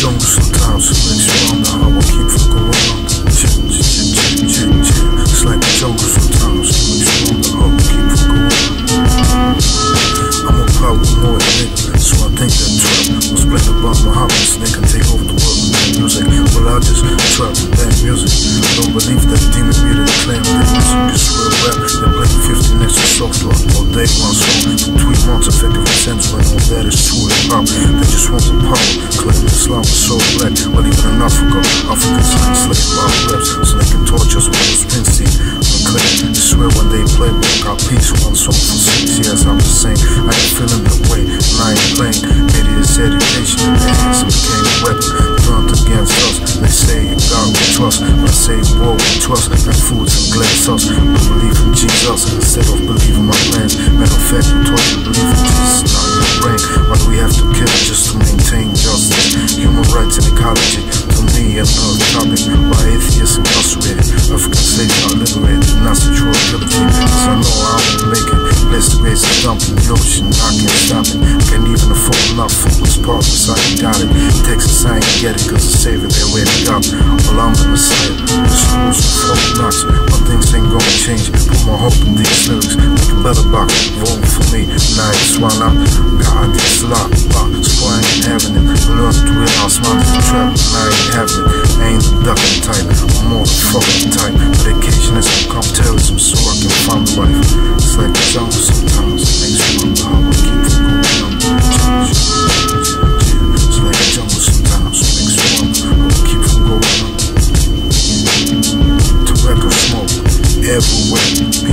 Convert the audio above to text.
Jungle sometimes, so makes you wonder how I keep fucking around. It's like the jungle sometimes, so makes you wonder how I keep fucking around. I'm a paranoid nigga, so I think that trap was played about Muhammad. They can take over the world with that music. Well, I just trap with that music. I don't believe that demon be the claim. That music is rap. They play 50 next to soft all day, one song. Three months, effective sense when all that is true and pop. They just want the power. Africa. Africans are enslaved by reps so they can torture us with the Springsteen. Unclear. I swear when they play, we got peace. One song for six years, I'm the same. I ain't feeling the way, and I ain't playing. Idiots education in their hands and became a weapon. Turned against us. They say God we trust, but I say war we trust. Like foods and glass sauce. We believe in Jesus instead of believing my plans. Matter of fact, we partners. I ain't got it. Texas, I ain't get it. Cause the savior they waiting up. Well, I'm the messiah. The schools are full nuts. But things ain't gonna change. Put my hope in these lyrics. Make a better box. Vote for me. Now it's one up. God, this lock. So I ain't having it. Learn to realize my trap. I ain't having it. I ain't the ducking type. I'm more the fucking type. But Medication has become terrorism so everywhere.